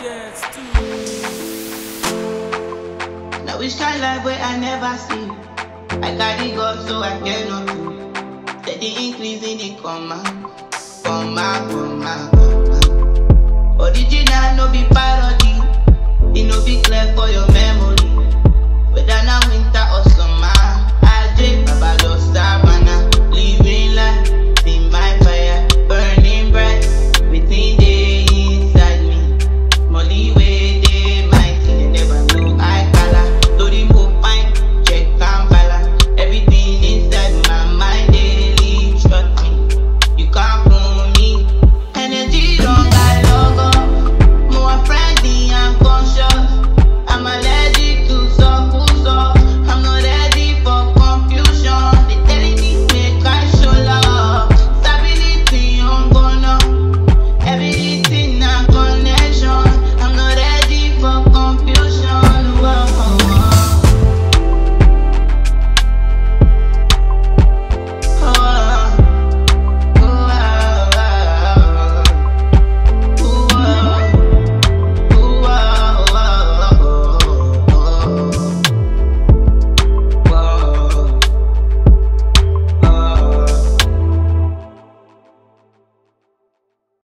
Now which kind life where I never see. I got carry God so I cannot do. Steady increasing the comma, comma, comma, comma. Original no be part.